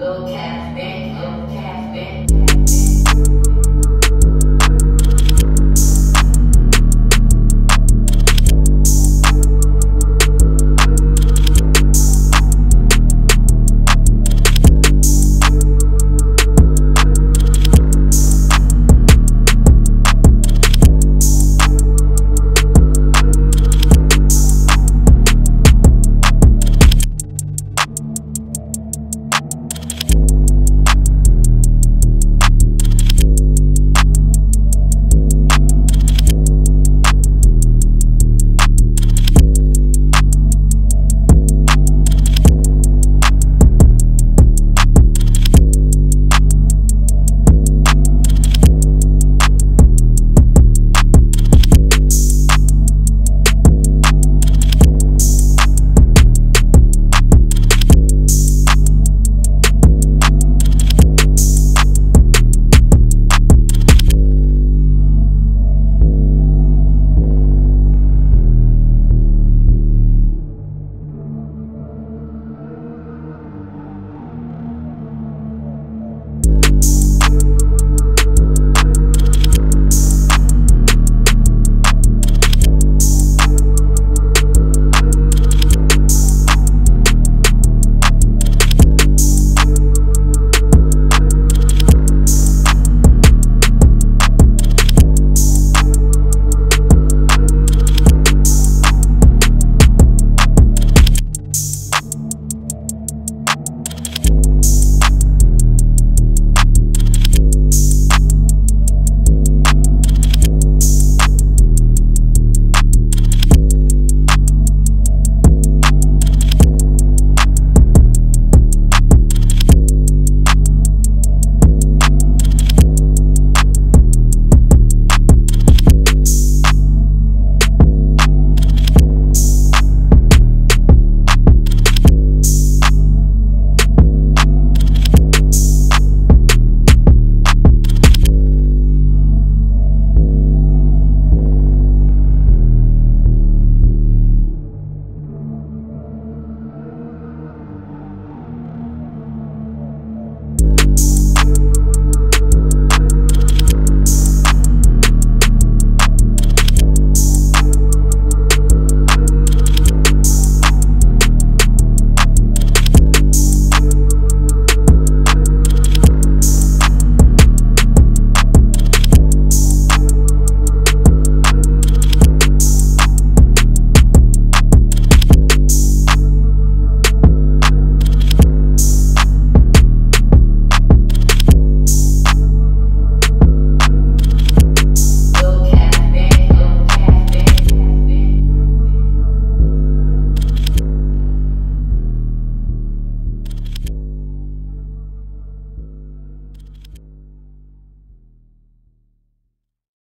Low cafe, bank, low cash.